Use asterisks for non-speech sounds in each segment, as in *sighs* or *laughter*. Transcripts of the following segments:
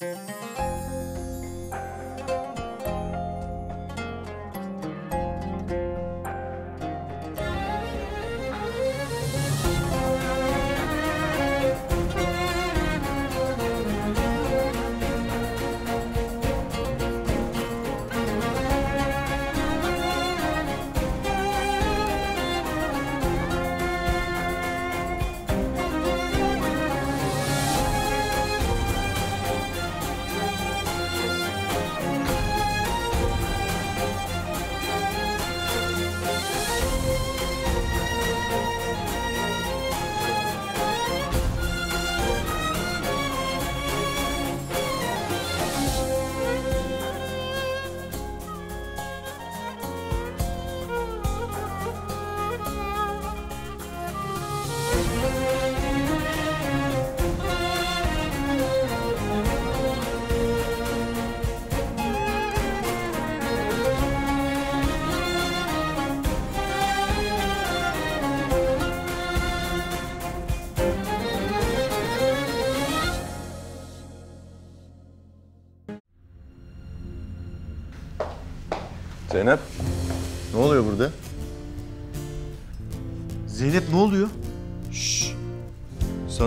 Zeynep.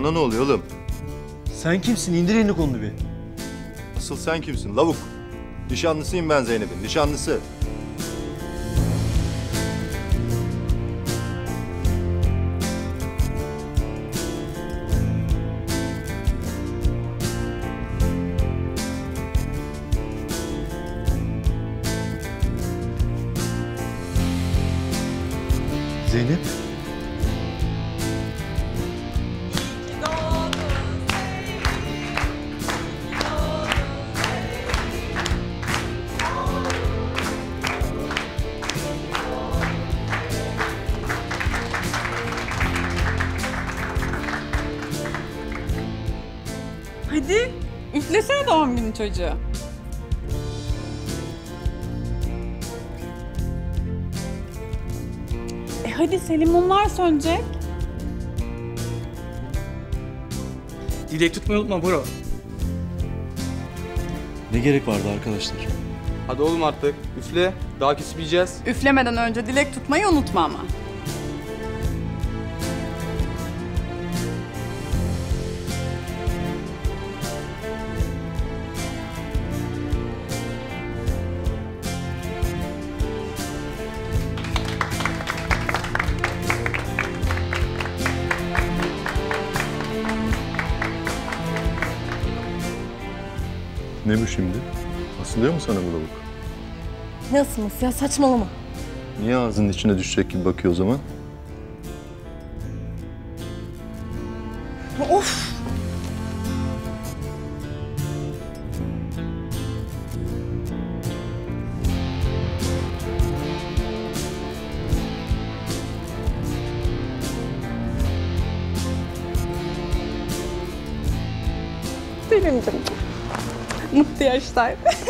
Sana ne oluyor oğlum? Sen kimsin? İndir elini kolunu bir. Asıl sen kimsin lavuk? Nişanlısıyım ben Zeynep'in, nişanlısı. Sönecek. Dilek tutmayı unutma bro. Ne gerek vardı arkadaşlar? Hadi oğlum artık. Üfle. Daha kesmeyeceğiz. Üflemeden önce dilek tutmayı unutma ama. Asılıyor mu sana bu lavuk? Ne ya saçmalama. Niye ağzının içine düşecek gibi bakıyor o zaman? Of! Selim'cim. Mutlu yaşlar. *laughs*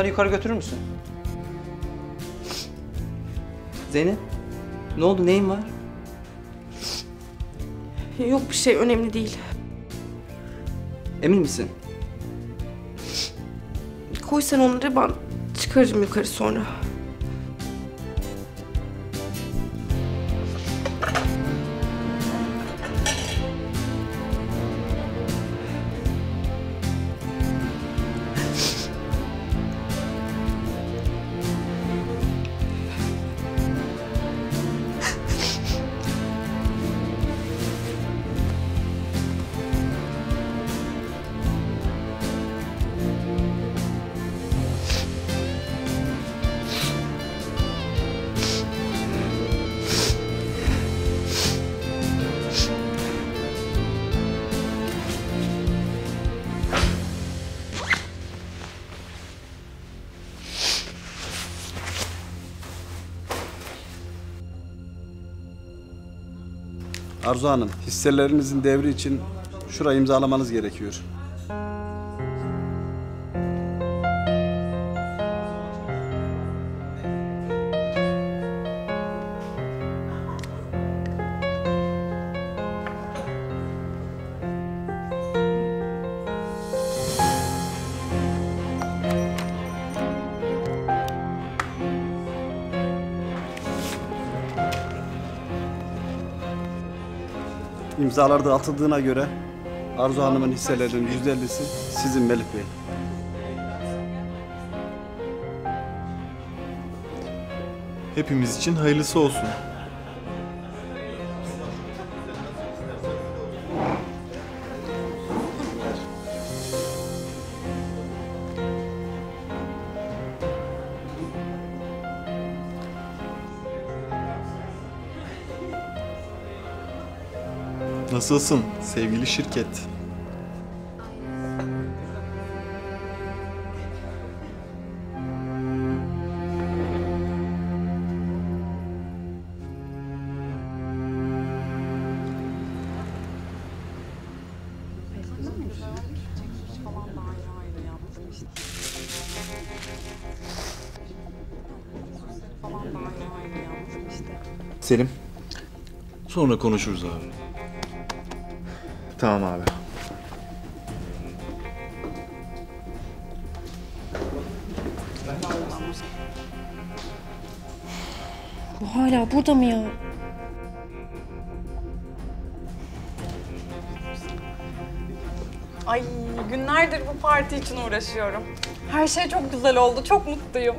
Şunları yukarı götürür müsün? Zeynep ne oldu neyin var? Yok bir şey önemli değil. Emin misin? Koy sen onları ben çıkarırım yukarı sonra. Arzu Hanım, hisselerinizin devri için şurayı imzalamanız gerekiyor. İmzalar da atıldığına göre Arzu Hanım'ın hisselerinin %50'si sizin Melih Bey. Hepimiz için hayırlısı olsun. Nasılsın sevgili şirket? Selim. Sonra konuşuruz abi. Tamam abi. Bu hala burada mı ya? Ay günlerdir bu parti için uğraşıyorum. Her şey çok güzel oldu. Çok mutluyum.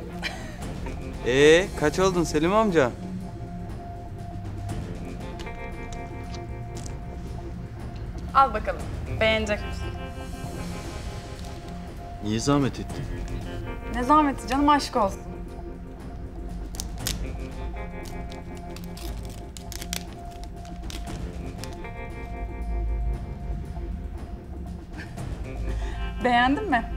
Ee, kaç oldun Selim amca? Al bakalım. Beğenecek misin? Niye zahmet ettin? Ne zahmeti canım aşk olsun. Beğendin mi?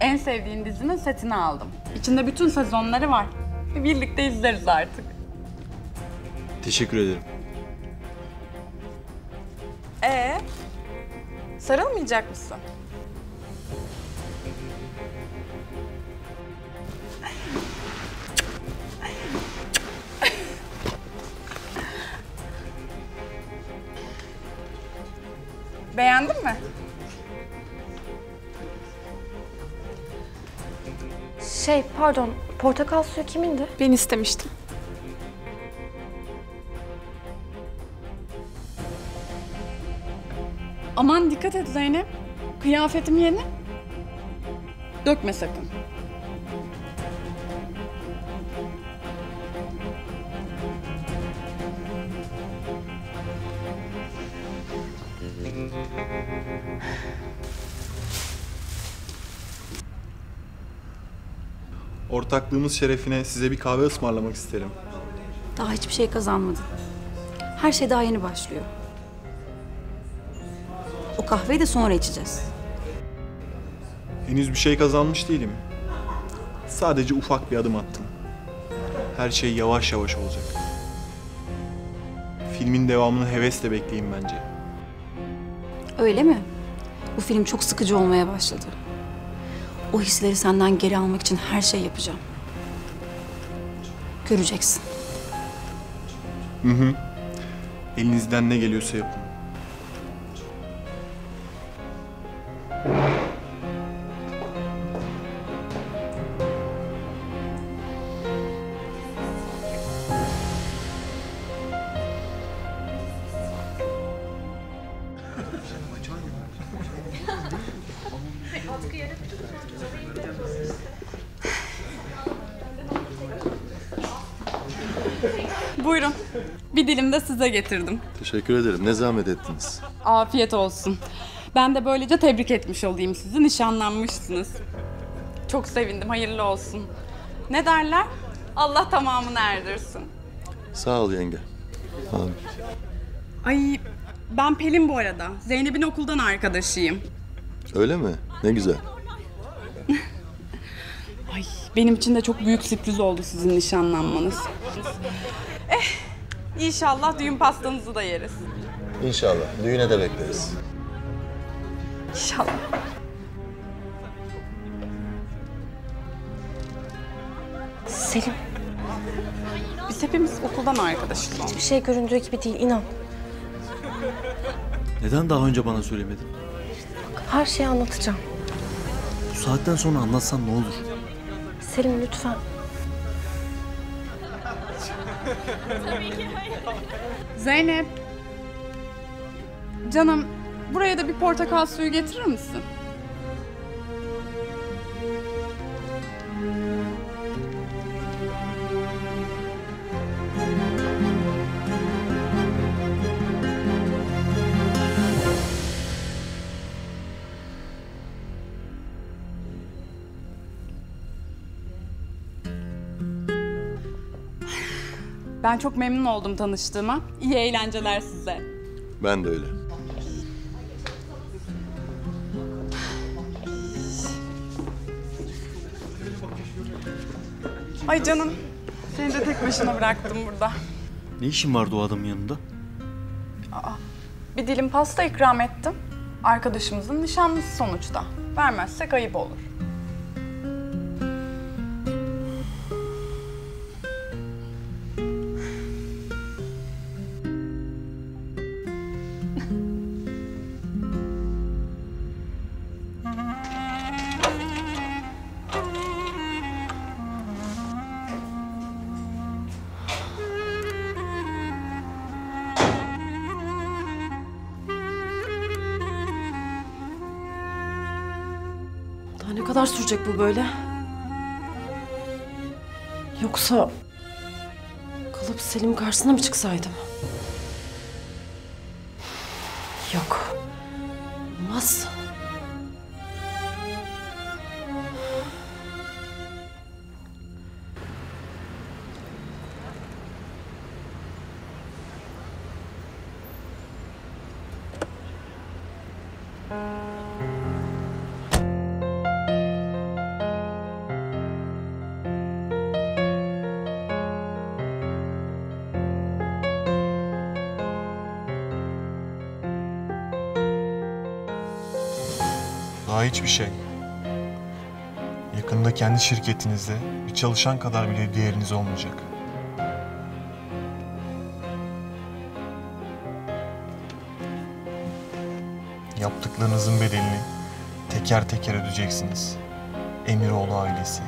En sevdiğin dizinin setini aldım. İçinde bütün sezonları var. Birlikte izleriz artık. Teşekkür ederim. Sarılmayacak mısın? Beğendin mi? Şey pardon, portakal suyu kimindi? Ben istemiştim. Aman dikkat et Zeynep. Kıyafetim yeni. Dökme sakın. Ortaklığımız şerefine size bir kahve ısmarlamak isterim. Daha hiçbir şey kazanmadın. Her şey daha yeni başlıyor. Kahveyi de sonra içeceğiz. Henüz bir şey kazanmış değilim. Sadece ufak bir adım attım. Her şey yavaş yavaş olacak. Filmin devamını hevesle bekleyin bence. Öyle mi? Bu film çok sıkıcı olmaya başladı. O hisleri senden geri almak için her şey yapacağım. Göreceksin. Elinizden ne geliyorsa yapın. Bir dilim de size getirdim. Teşekkür ederim. Ne zahmet ettiniz. Afiyet olsun. Ben de böylece tebrik etmiş olayım sizi. Nişanlanmışsınız. Çok sevindim. Hayırlı olsun. Ne derler? Allah tamamını erdirsin. Sağ ol yenge. Abi. Ay ben Pelin bu arada. Zeynep'in okuldan arkadaşıyım. Öyle mi? Ne güzel. Ay benim için de çok büyük sürpriz oldu sizin nişanlanmanız. Eh inşallah düğün pastanızı da yeriz. İnşallah. Düğüne de bekleriz. İnşallah. Selim, Biz hepimiz okuldan arkadaşız. hiçbir şey göründüğü gibi değil, inan. Neden daha önce bana söylemedin? Her şeyi anlatacağım. Bu saatten sonra anlatsan ne olur? Selim lütfen. Zeynep. Canım, buraya da bir portakal suyu getirir misin? Ben çok memnun oldum tanıştığıma. İyi eğlenceler size. Ben de öyle. Ay canım, seni de tek başına bıraktım burada. Ne işin vardı o adamın yanında? Bir dilim pasta ikram ettim. Arkadaşımızın nişanlısı sonuçta. Vermezsek ayıp olur. Sürecek bu böyle? Yoksa kalıp Selim karşısına mı çıksaydım? Yok. Olmaz. Daha hiçbir şey. Yakında kendi şirketinizde bir çalışan kadar bile değeriniz olmayacak. Yaptıklarınızın bedelini teker teker ödeyeceksiniz. Emiroğlu ailesi.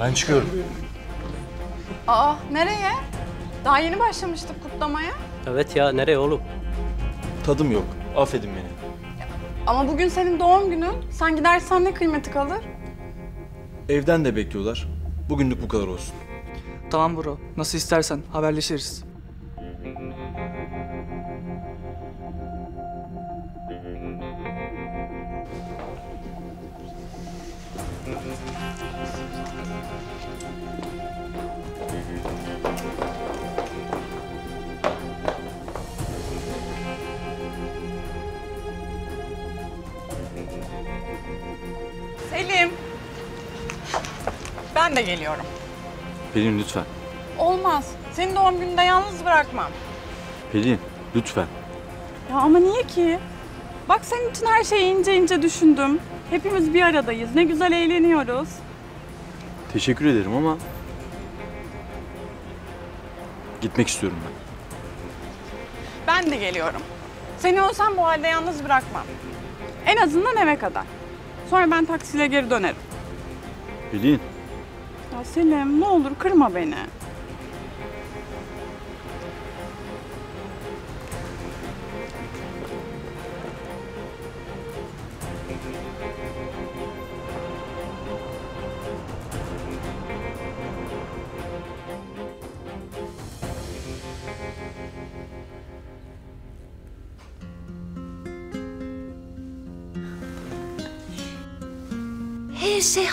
Ben çıkıyorum. Aa nereye? Daha yeni başlamıştık kutlamaya. Evet ya nereye oğlum? Tadım yok. Affedin beni. Ama bugün senin doğum günün. Sen gidersen ne kıymeti kalır? Evden de bekliyorlar. Bugünlük bu kadar olsun. Tamam bro. Nasıl istersen haberleşiriz. Pelin lütfen. Olmaz. Seni doğum gününde yalnız bırakmam. Pelin lütfen. Ya ama niye ki? Bak senin için her şeyi ince ince düşündüm. Hepimiz bir aradayız. Ne güzel eğleniyoruz. Teşekkür ederim ama... Gitmek istiyorum ben. Ben de geliyorum. Seni olsam bu halde yalnız bırakmam. En azından eve kadar. Sonra ben taksiyle geri dönerim. Pelin. Selim ne olur kırma beni.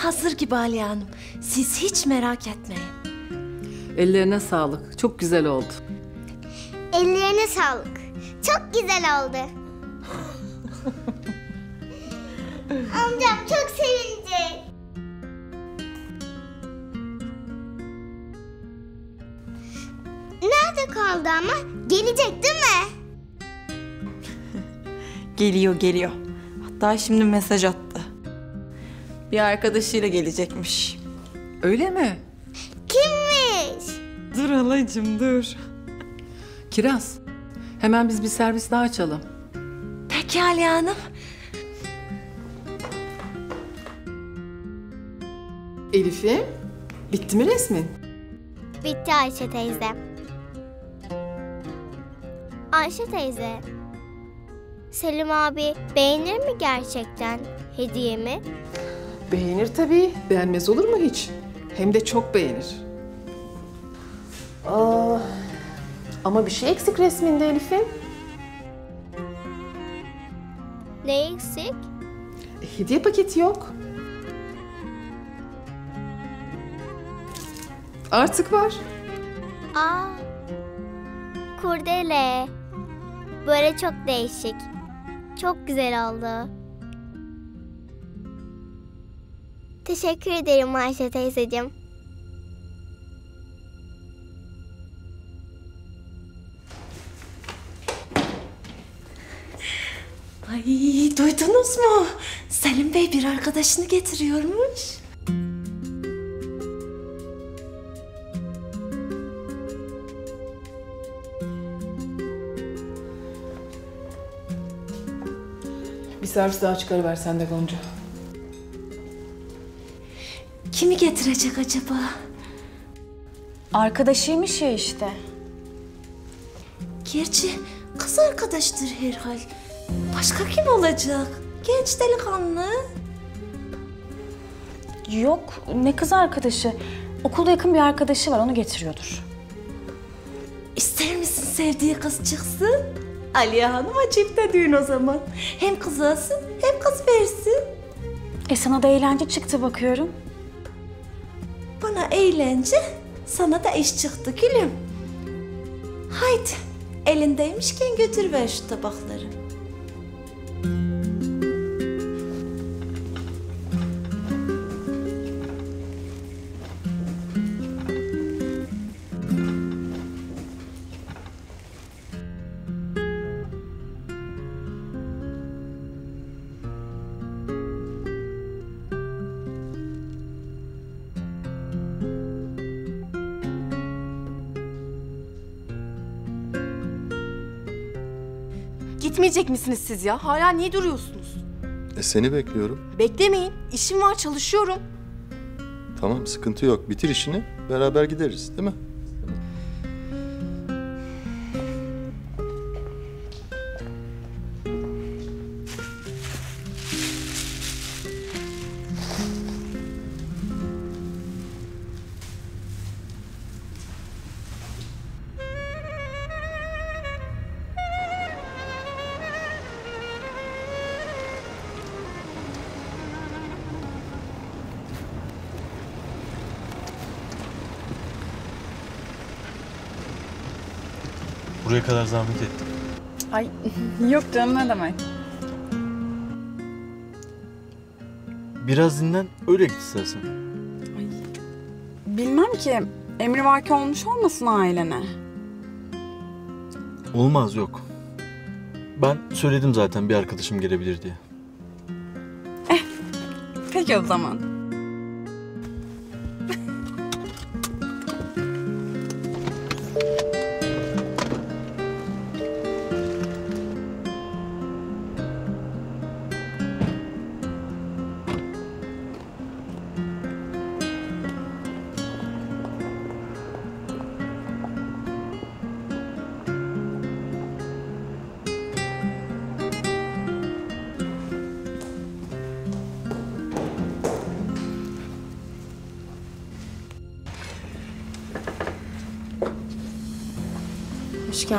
Hazır gibi Aliye Hanım. Siz hiç merak etmeyin. Ellerine sağlık. Çok güzel oldu. Ellerine sağlık. Çok güzel oldu. *laughs* Amcam çok sevinecek. Nerede kaldı ama? Gelecek değil mi? Geliyor geliyor. Hatta şimdi mesaj attı. Bir arkadaşıyla gelecekmiş. Öyle mi? Kimmiş? Dur halacığım dur. Kiraz. Hemen biz bir servis daha açalım. Peki Aliye Hanım. Elif'im. Bitti mi resmin? Bitti Ayşe teyze. Ayşe teyze. Selim abi beğenir mi gerçekten hediyemi? Beğenir tabii. Beğenmez olur mu hiç? Hem de çok beğenir. Aa, ama bir şey eksik resminde Elif'im. Ne eksik? E, hediye paketi yok. Artık var. Aa, kurdele. Böyle çok değişik. Çok güzel oldu. Teşekkür ederim Ayşe teyzeciğim. Ay duydunuz mu? Selim Bey bir arkadaşını getiriyormuş. Bir servis daha çıkarıver sen de Gonca. Kimi getirecek acaba? Arkadaşıymış ya işte. Gerçi kız arkadaştır herhal. Başka kim olacak? Genç delikanlı. Yok ne kız arkadaşı. Okulda yakın bir arkadaşı var onu getiriyordur. İster misin sevdiği kız çıksın? Aliye Hanım'a çifte düğün o zaman. Hem kız alsın hem kız versin. E sana da eğlence çıktı bakıyorum. Bana eğlence, sana da iş çıktı gülüm. Haydi, elindeymişken götür ver şu tabakları. Gitmeyecek misiniz siz ya? Hala niye duruyorsunuz? E seni bekliyorum. Beklemeyin. İşim var, çalışıyorum. Tamam sıkıntı yok. Bitir işini. Beraber gideriz değil mi? Zahmet ettim. Ay *laughs* yok canım ne demek. Biraz dinlen öyle git istersen. Bilmem ki. Emri vaki olmuş olmasın ailene? Olmaz yok. Ben söyledim zaten bir arkadaşım gelebilir diye. Peki o zaman.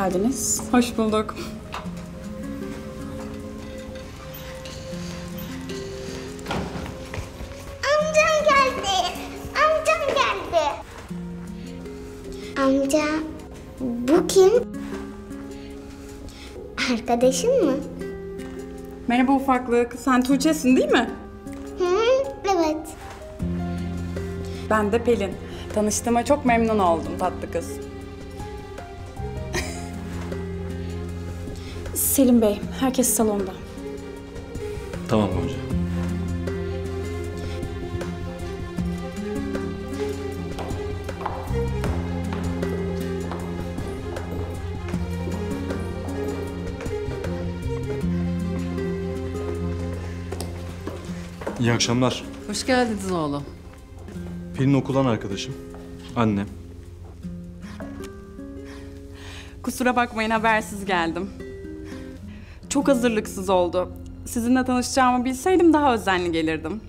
Geldiniz. Hoş bulduk. Amcam geldi. Amcam geldi. Amca bu kim? Arkadaşın mı? Merhaba ufaklık. Sen Tuğçe'sin değil mi? Hı, evet. Ben de Pelin. Tanıştığıma çok memnun oldum tatlı kız. Selim Bey, herkes salonda. Tamam Gonca. İyi akşamlar. Hoş geldiniz oğlum. Pelin okuldan arkadaşım. Annem. Kusura bakmayın habersiz geldim. Çok hazırlıksız oldu. Sizinle tanışacağımı bilseydim daha özenli gelirdim.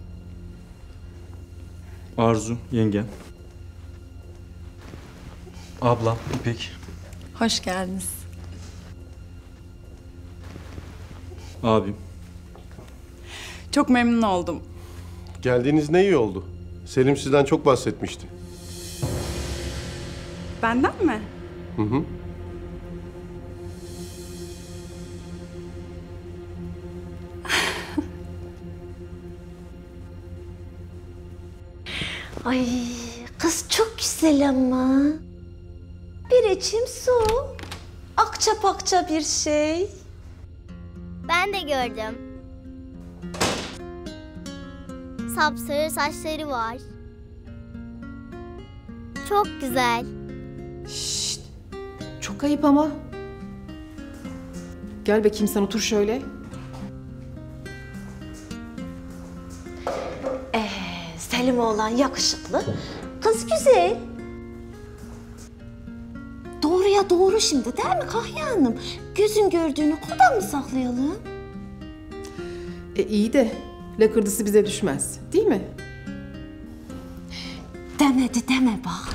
Arzu, yengem. Ablam, İpek. Hoş geldiniz. Abim. Çok memnun oldum. Geldiğiniz ne iyi oldu. Selim sizden çok bahsetmişti. Benden mi? Hı hı. Ay kız çok güzel ama. Bir içim su. Akça pakça bir şey. Ben de gördüm. Sapsarı saçları var. Çok güzel. Çok ayıp ama. Gel bakayım sen otur şöyle. Selim oğlan yakışıklı. Kız güzel. Doğruya doğru şimdi değil mi Kahya Hanım? Gözün gördüğünü kuldan mı saklayalım? E iyi de lakırdısı bize düşmez. Değil mi? Demedi deme bak.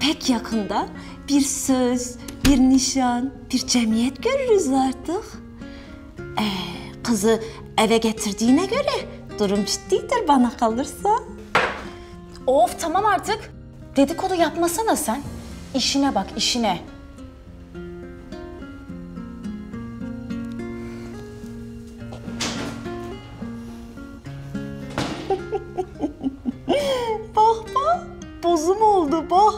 Pek yakında bir söz, bir nişan, bir cemiyet görürüz artık. Ee, kızı eve getirdiğine göre durum ciddidir bana kalırsa. Of tamam artık. Dedikodu yapmasana sen. İşine bak işine. *laughs* Bak bak, bozum oldu bak.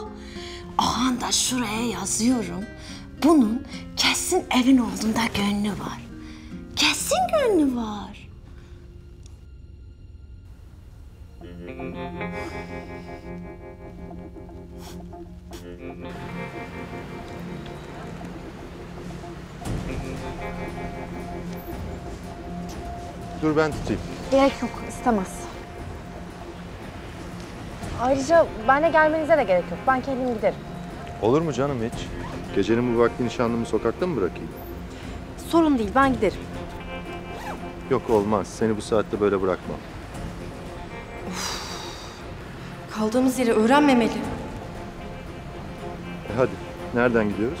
Aha da şuraya yazıyorum. Bunun kesin evin olduğunda gönlü var. Kesin gönlü var. Dur ben tutayım. Gerek yok, istemez. Ayrıca benle gelmenize de gerek yok. Ben kendim giderim. Olur mu canım hiç? Gecenin bu vakti nişanlımı sokakta mı bırakayım? Sorun değil, ben giderim. Yok olmaz. Seni bu saatte böyle bırakmam. Kaldığımız yeri öğrenmemeli. E hadi. Nereden gidiyoruz?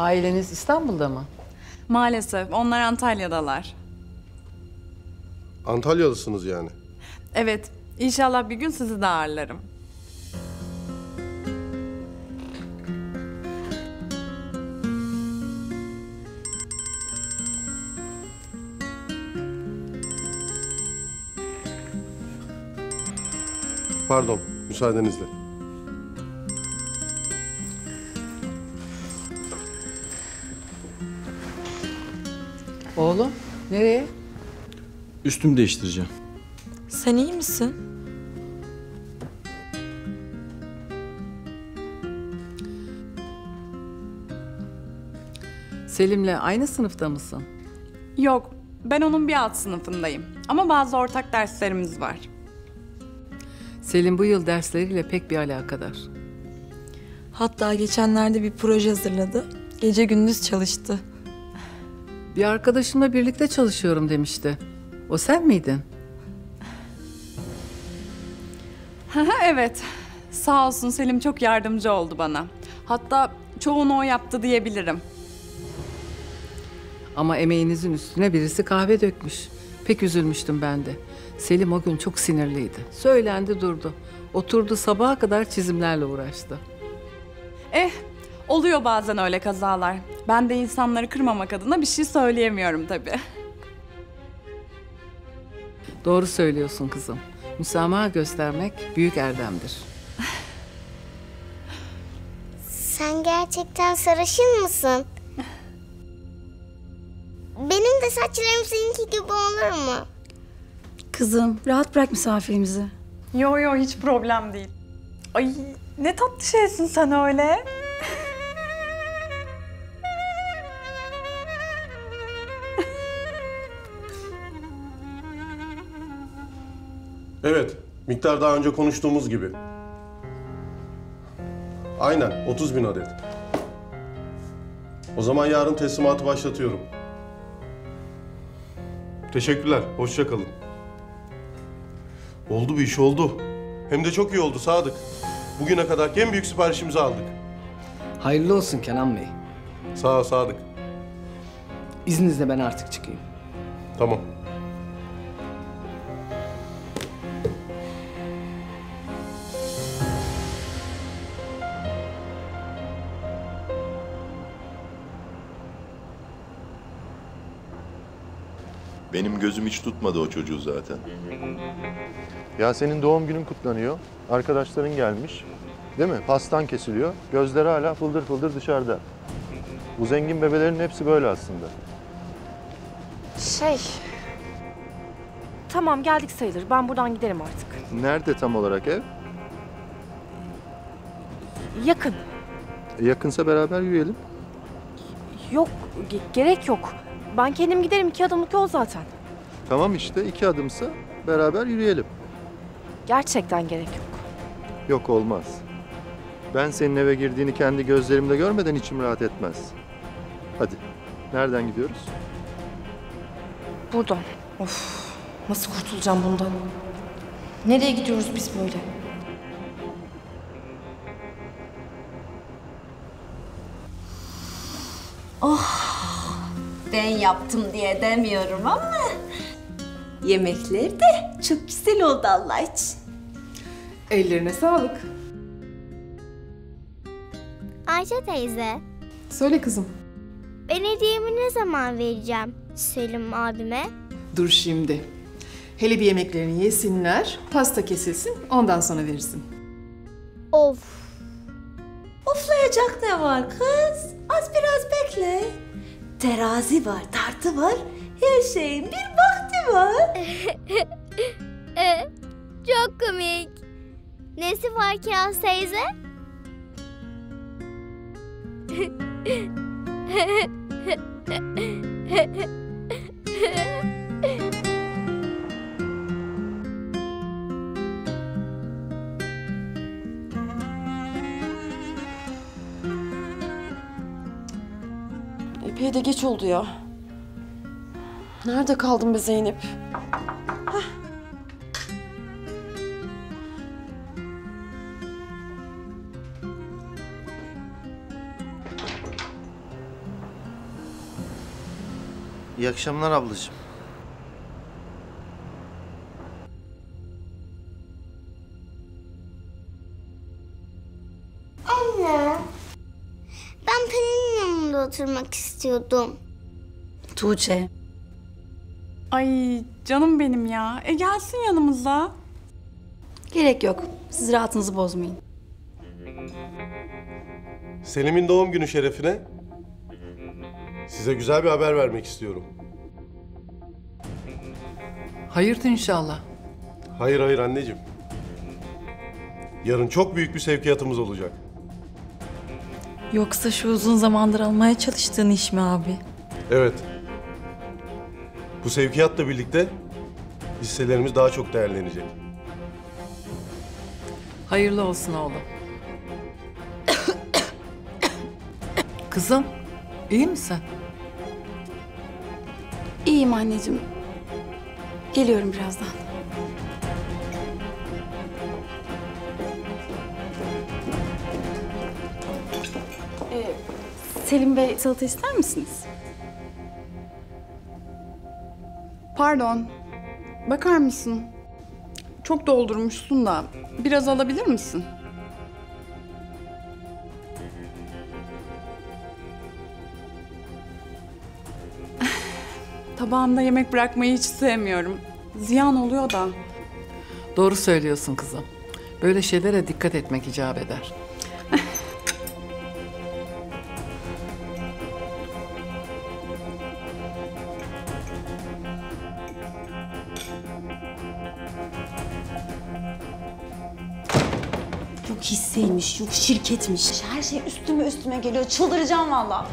Aileniz İstanbul'da mı? Maalesef. Onlar Antalya'dalar. Antalyalısınız yani. Evet. İnşallah bir gün sizi de ağırlarım. Pardon, müsaadenizle. Oğlum nereye? Üstümü değiştireceğim. Sen iyi misin? Selim'le aynı sınıfta mısın? Yok, ben onun bir alt sınıfındayım. Ama bazı ortak derslerimiz var. Selim bu yıl dersleriyle pek bir alakadar. Hatta geçenlerde bir proje hazırladı. Gece gündüz çalıştı. Bir arkadaşımla birlikte çalışıyorum demişti. O sen miydin? *laughs* evet, sağ olsun Selim çok yardımcı oldu bana. Hatta çoğunu o yaptı diyebilirim. Ama emeğinizin üstüne birisi kahve dökmüş. Pek üzülmüştüm ben de. Selim o gün çok sinirliydi. Söylendi durdu. Oturdu sabaha kadar çizimlerle uğraştı. Eh, oluyor bazen öyle kazalar. Ben de insanları kırmamak adına bir şey söyleyemiyorum tabii. Doğru söylüyorsun kızım. Müsamaha göstermek büyük erdemdir. Sen gerçekten sarışın mısın? Benim de saçlarım seninki gibi olur mu? Kızım rahat bırak misafirimizi. Yo yo hiç problem değil. Ay ne tatlı şeysin sen öyle. Evet, miktar daha önce konuştuğumuz gibi. Aynen, 30 bin adet. O zaman yarın teslimatı başlatıyorum. Teşekkürler, hoşça kalın. Oldu bir iş oldu. Hem de çok iyi oldu Sadık. Bugüne kadar en büyük siparişimizi aldık. Hayırlı olsun Kenan Bey. Sağ ol Sadık. İzninizle ben artık çıkayım. Tamam. Benim gözüm hiç tutmadı o çocuğu zaten. Ya senin doğum günün kutlanıyor. Arkadaşların gelmiş. Değil mi? Pastan kesiliyor. Gözleri hala fıldır fıldır dışarıda. Bu zengin bebelerin hepsi böyle aslında. Şey... Tamam geldik sayılır. Ben buradan giderim artık. Nerede tam olarak ev? Yakın. E, yakınsa beraber yürüyelim. Yok ge- gerek yok. Ben kendim giderim. iki adımlık yol zaten. Tamam işte iki adımsa beraber yürüyelim. Gerçekten gerek yok. Yok olmaz. Ben senin eve girdiğini kendi gözlerimle görmeden içim rahat etmez. Hadi. Nereden gidiyoruz? Buradan. Of. Nasıl kurtulacağım bundan? Nereye gidiyoruz biz böyle? Oh, ben yaptım diye demiyorum ama yemekler de çok güzel oldu Allah için. Ellerine sağlık. Ayşe teyze, Söyle kızım. ben hediyemi ne zaman vereceğim Selim abime? Dur şimdi. Hele bir yemeklerini yesinler, pasta kesilsin, ondan sonra verirsin. Of. Oflayacak ne var kız? Az biraz bekle. Terazi var, tartı var. Her şeyin bir vakti var. *laughs* E, Çok komik. Nesi var Kiraz teyze? *laughs* Epey de geç oldu ya. Nerede kaldın be Zeynep? İyi akşamlar ablacığım. İstiyordum. Tuğçe. Ay canım benim ya. E gelsin yanımıza. Gerek yok. Siz rahatınızı bozmayın. Selim'in doğum günü şerefine size güzel bir haber vermek istiyorum. Hayırdır inşallah. Hayır hayır anneciğim. Yarın çok büyük bir sevkiyatımız olacak. Yoksa şu uzun zamandır almaya çalıştığın iş mi abi? Evet. Bu sevkiyatla birlikte hisselerimiz daha çok değerlenecek. Hayırlı olsun oğlum. Kızım, iyi misin? İyiyim anneciğim. Geliyorum birazdan. Selim Bey salata ister misiniz? Pardon. Bakar mısın? Çok doldurmuşsun da biraz alabilir misin? *sighs* Tabağımda yemek bırakmayı hiç sevmiyorum. Ziyan oluyor da. Doğru söylüyorsun kızım. Böyle şeylere dikkat etmek icap eder. Yok hisseymiş, yok şirketmiş. Her şey üstüme üstüme geliyor. Çıldıracağım vallahi.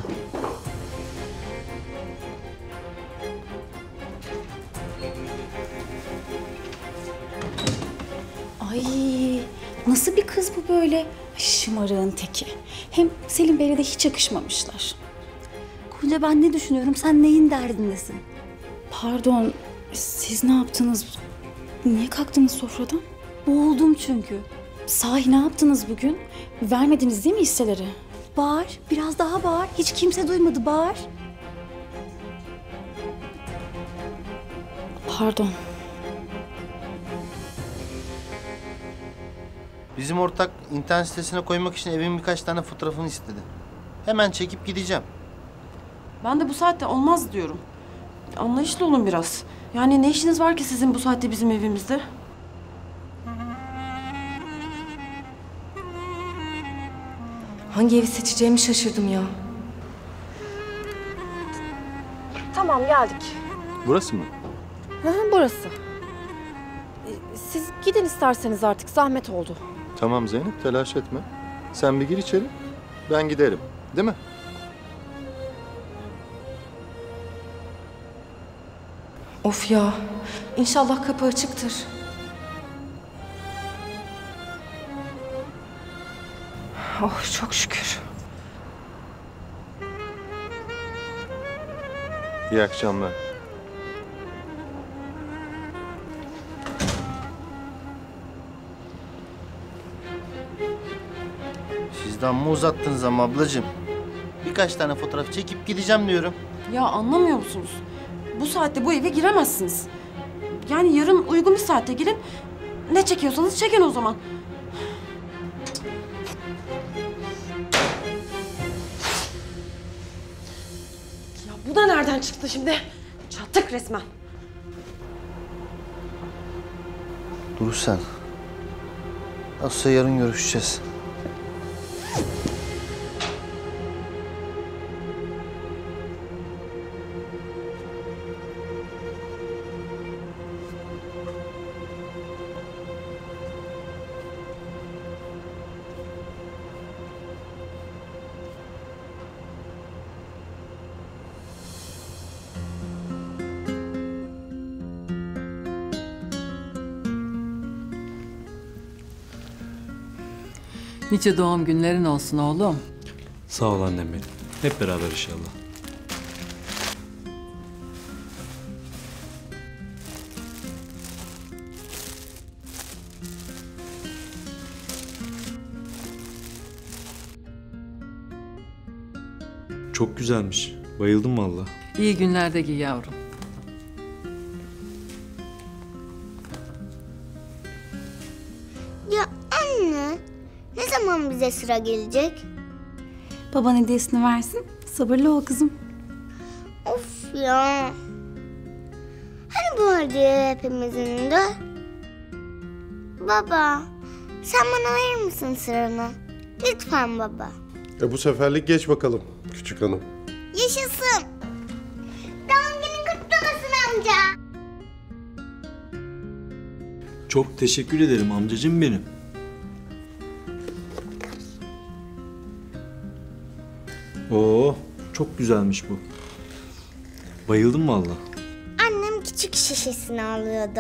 Ay nasıl bir kız bu böyle? Şımarığın teki. Hem Selim Bey'le de hiç yakışmamışlar. Gonca ben ne düşünüyorum? Sen neyin derdindesin? Pardon, siz ne yaptınız? Niye kalktınız sofradan? Boğuldum çünkü. Sahi ne yaptınız bugün? Vermediniz değil mi hisseleri? Bağır, biraz daha bağır. Hiç kimse duymadı, bağır. Pardon. Bizim ortak internet sitesine koymak için evin birkaç tane fotoğrafını istedi. Hemen çekip gideceğim. Ben de bu saatte olmaz diyorum. Anlayışlı olun biraz. Yani ne işiniz var ki sizin bu saatte bizim evimizde? Hangi evi seçeceğimi şaşırdım ya. Tamam geldik. Burası mı? Hı hı, burası. Ee, Siz gidin isterseniz artık zahmet oldu. Tamam Zeynep telaş etme. Sen bir gir içeri. Ben giderim. Değil mi? Of ya. İnşallah kapı açıktır. Oh çok şükür. İyi akşamlar. Sizden mi uzattınız ama ablacığım? Birkaç tane fotoğraf çekip gideceğim diyorum. Ya anlamıyor musunuz? Bu saatte bu eve giremezsiniz. Yani yarın uygun bir saatte girin. Ne çekiyorsanız çekin o zaman. Çıktı şimdi? Çattık resmen. Dur sen. Nasılsa yarın görüşeceğiz. Nice doğum günlerin olsun oğlum. Sağ ol annem benim. Hep beraber inşallah. Çok güzelmiş. Bayıldım valla. İyi günlerde giy yavrum. Sıra gelecek? Baban hediyesini versin. Sabırlı ol kızım. Of ya. Hani bu hediye hepimizin de? Baba, sen bana verir misin sıranı? Lütfen baba. E bu seferlik geç bakalım küçük hanım. Yaşasın. Doğum günün kutlu olsun amca. Çok teşekkür ederim amcacığım benim. Oo, çok güzelmiş bu. Bayıldım valla. Annem küçük şişesini alıyordu.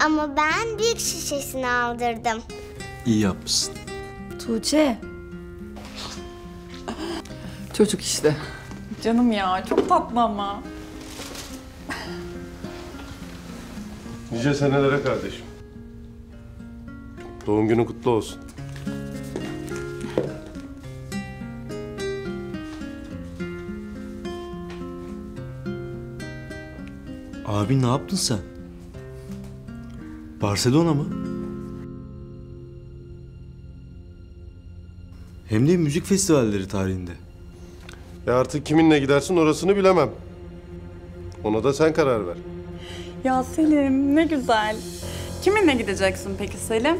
Ama ben büyük şişesini aldırdım. İyi yapmışsın. Tuğçe. Çocuk işte. Canım ya çok tatlı ama. Nice senelere kardeşim. Doğum günün kutlu olsun. Abi ne yaptın sen? Barcelona mı? Hem de müzik festivalleri tarihinde. Ya artık kiminle gidersin orasını bilemem. Ona da sen karar ver. Ya Selim ne güzel. Kiminle gideceksin peki Selim?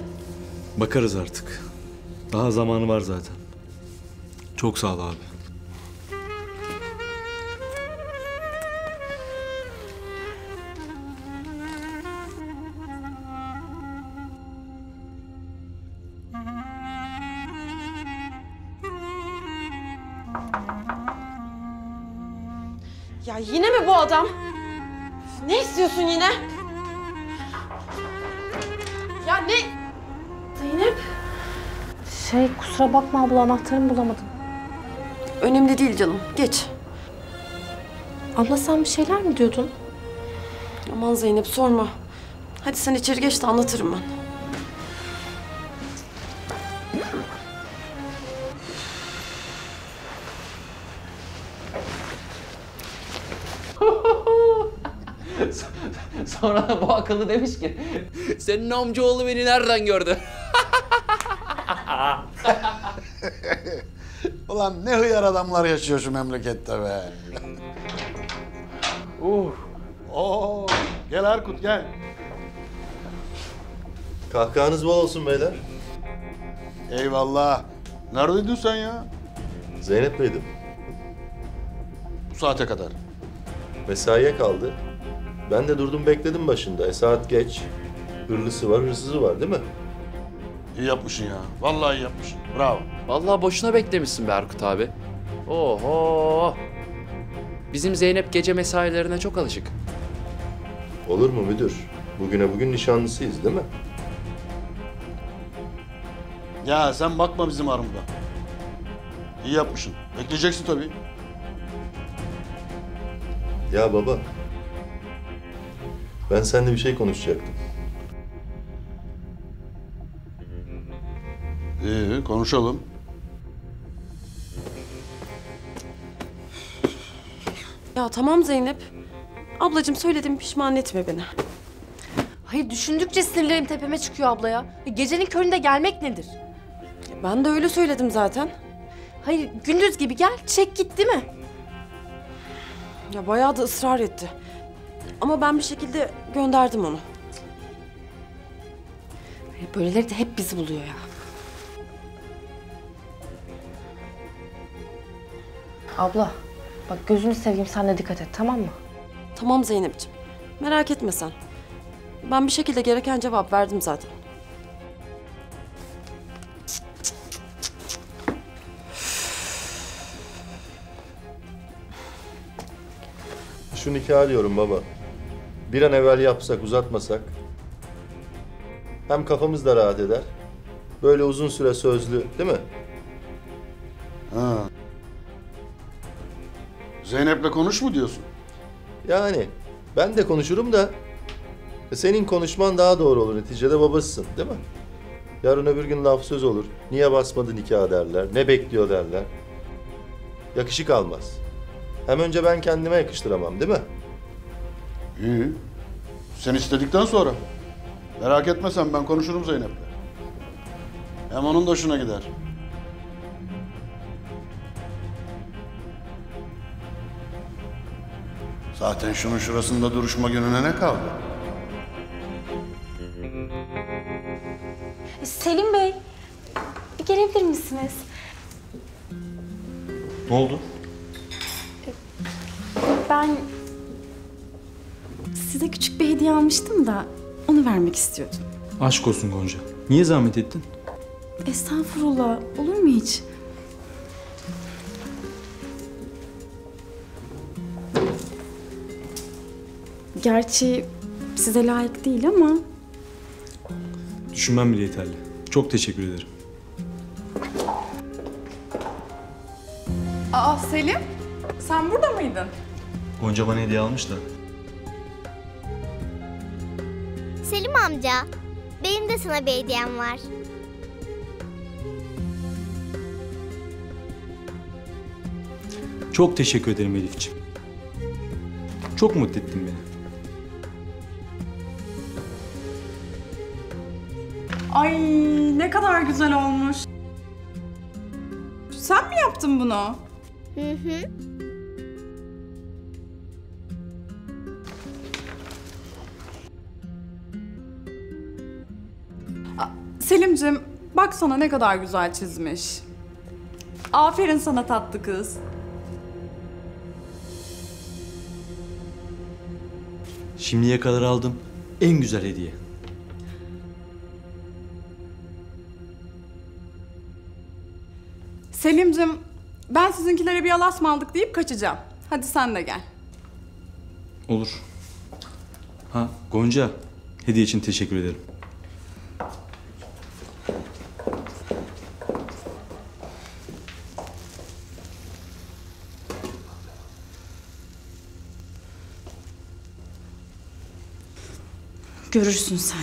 Bakarız artık. Daha zamanı var zaten. Çok sağ ol abi. Ya ne? Zeynep. Şey kusura bakma abla anahtarımı bulamadım. Önemli değil canım. Geç. Abla sen bir şeyler mi diyordun? Aman Zeynep sorma. Hadi sen içeri geç de anlatırım ben. Sonra da *laughs* bu akıllı demiş ki senin amcaoğlu beni nereden gördü? *laughs* Ulan ne hıyar adamlar yaşıyor şu memlekette be. uh. Oo, gel Erkut gel. Kahkahanız bol olsun beyler. Eyvallah. Neredeydin sen ya? Zeynep'leydim. Bu saate kadar. Mesaiye kaldı. Ben de durdum bekledim başında. E saat geç. Hırlısı var, hırsızı var değil mi? İyi yapmışsın ya. Vallahi iyi yapmışsın. Bravo. Vallahi boşuna beklemişsin be Erkut abi. Oho. Bizim Zeynep gece mesailerine çok alışık. Olur mu müdür? Bugüne bugün nişanlısıyız değil mi? Ya sen bakma bizim aramda. İyi yapmışsın. Bekleyeceksin tabii. Ya baba. Ben seninle bir şey konuşacaktım. İyi konuşalım. Ya tamam Zeynep. Ablacığım söyledim pişman etme beni. Hayır düşündükçe sinirlerim tepeme çıkıyor abla ya. E, Gecenin köründe gelmek nedir? Ben de öyle söyledim zaten. Hayır gündüz gibi gel çek git değil mi? Ya bayağı da ısrar etti. Ama ben bir şekilde gönderdim onu. Böyleleri de hep bizi buluyor ya. Abla bak gözünü seveyim sen de dikkat et tamam mı? Tamam Zeynep'ciğim. Merak etme sen. Ben bir şekilde gereken cevap verdim zaten. Şu nikahı diyorum baba. Bir an evvel yapsak, uzatmasak. Hem kafamız da rahat eder. Böyle uzun süre sözlü, değil mi? Ha. Zeynep'le konuş mu diyorsun? Yani ben de konuşurum da senin konuşman daha doğru olur. Neticede babasısın, değil mi? Yarın öbür gün laf söz olur. Niye basmadı nikah derler, ne bekliyor derler. Yakışık almaz. Hem önce ben kendime yakıştıramam, değil mi? İyi. Sen istedikten sonra. Merak etme sen ben konuşurum Zeynep'le. Hem onun da hoşuna gider. Zaten şunun şurasında duruşma gününe ne kaldı? Selim Bey, bir gelebilir misiniz? Ne oldu? Ben hediye almıştım da onu vermek istiyordum. Aşk olsun Gonca. Niye zahmet ettin? Estağfurullah, olur mu hiç? Gerçi size layık değil ama Düşünmem bile yeterli. Çok teşekkür ederim. Aa Selim, sen burada mıydın? Gonca bana hediye almış da. Selim amca, benim de sana bir hediyem var. Çok teşekkür ederim Elif'ciğim. Çok mutlu ettin beni. Ay ne kadar güzel olmuş. Sen mi yaptın bunu? Hı hı. Selimcim bak sana ne kadar güzel çizmiş. Aferin sana tatlı kız. Şimdiye kadar aldım en güzel hediye. Selimcim ben sizinkilere bir alasmaldık deyip kaçacağım. Hadi sen de gel. Olur. Ha Gonca, hediye için teşekkür ederim. Görürsün sen.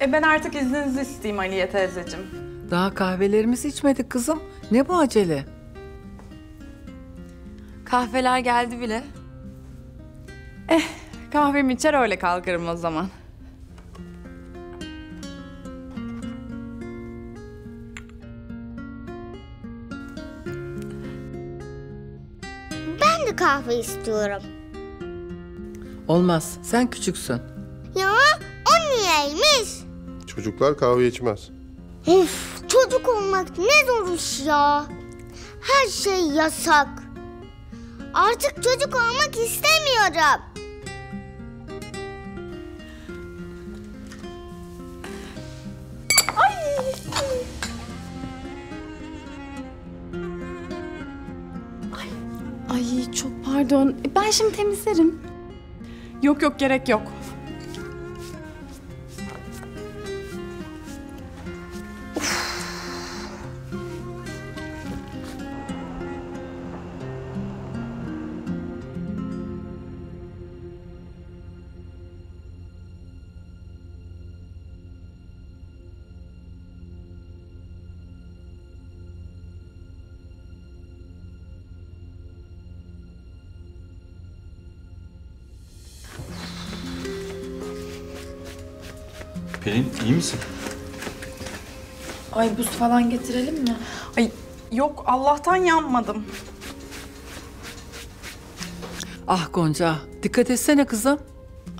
E ben artık izninizi isteyeyim Aliye teyzeciğim. Daha kahvelerimizi içmedik kızım. Ne bu acele? Kahveler geldi bile. Eh kahvemi içer öyle kalkarım o zaman. Kahve istiyorum. Olmaz. Sen küçüksün. Ya o niyeymiş? Çocuklar kahve içmez. Of çocuk olmak ne zor iş ya. Her şey yasak. Artık çocuk olmak istemiyorum. Ay çok pardon. Ben şimdi temizlerim. Yok yok gerek yok. Ay buz falan getirelim mi? Ay yok Allah'tan yanmadım. Ah Gonca, dikkat etsene kızım.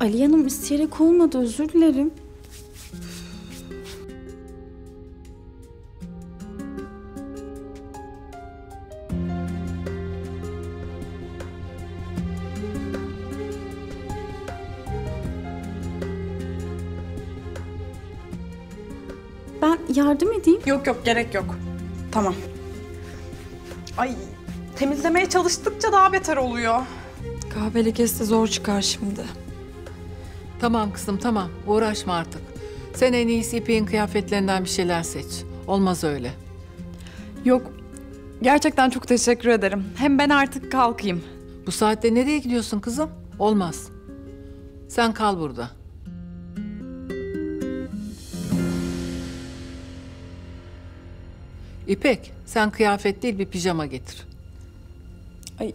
Ali Hanım isteyerek olmadı özür dilerim. Edeyim. Yok yok gerek yok. Tamam. Ay temizlemeye çalıştıkça daha beter oluyor. Kahve lekesi de zor çıkar şimdi. Tamam kızım tamam. Uğraşma artık. Sen en iyisi İpek'in kıyafetlerinden bir şeyler seç. Olmaz öyle. Yok gerçekten çok teşekkür ederim. Hem ben artık kalkayım. Bu saatte nereye gidiyorsun kızım? Olmaz. Sen kal burada. İpek, sen kıyafet değil bir pijama getir. Ay,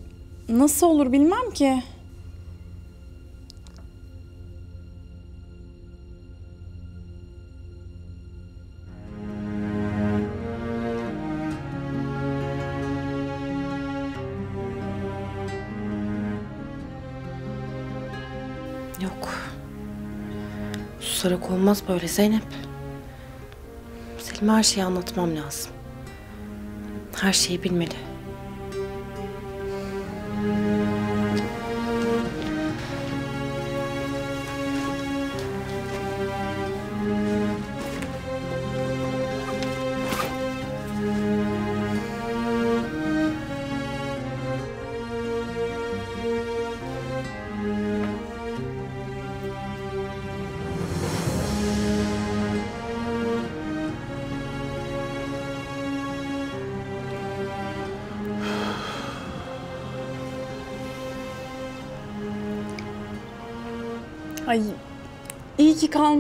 nasıl olur bilmem ki. Yok. Susarak olmaz böyle Zeynep. Selim'e her şeyi anlatmam lazım. Her şeyi bilmeli.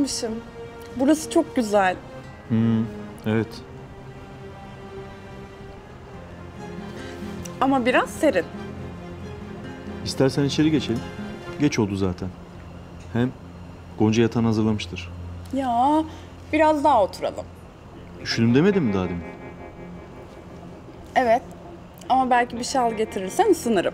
Kalmışım. Burası çok güzel. Hmm, evet. Ama biraz serin. İstersen içeri geçelim. Geç oldu zaten. Hem Gonca yatağını hazırlamıştır. Ya biraz daha oturalım. Üşüdüm demedin mi daha demin? Evet. Ama belki bir şal getirirsen ısınırım.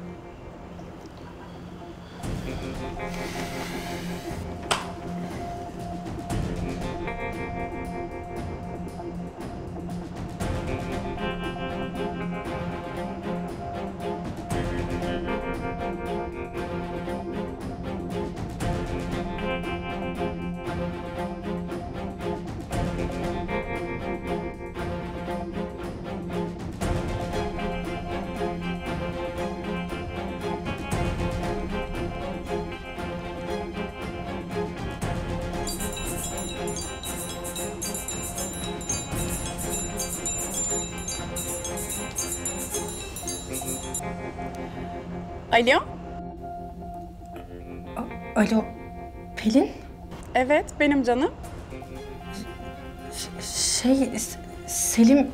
Benim canım. Şey, Selim...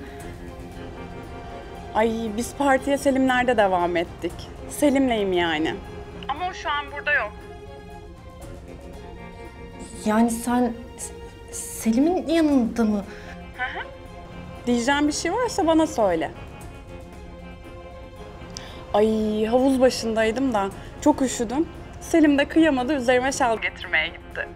Ay biz partiye Selimler'de devam ettik. Selim'leyim yani. Ama o şu an burada yok. Yani sen Selim'in yanında mı? Diyeceğim bir şey varsa bana söyle. Ay havuz başındaydım da çok üşüdüm. Selim de kıyamadı üzerime şal getirmeye gitti.